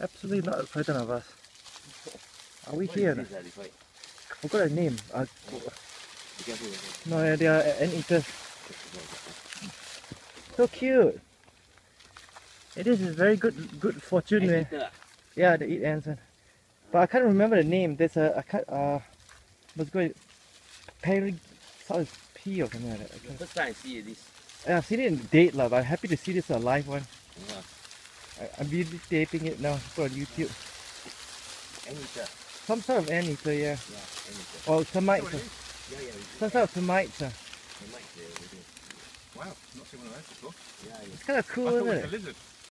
Absolutely not frightened of us. Are we here? This is fight. Forgot the name. Uh, no, they are anteaters. So cute. It is a very good good fortune. Anteater. Yeah, they eat ants. But I can't remember the name. There's a I can't uh what's good Perry starts with P or something like that. I can't. First time I see this. Yeah, I've seen it in date lah, but I'm happy to see this alive one. Uh, I, I'm videotaping it now for YouTube. anteater. Some sort of eater, yeah. Yeah, anteater. Or termites. uh, Yeah, yeah. Some sort of. Uh. They might, uh, Wow, not seen one of those before. yeah, yeah. It's kind of I cool, it isn't was a it? lizard.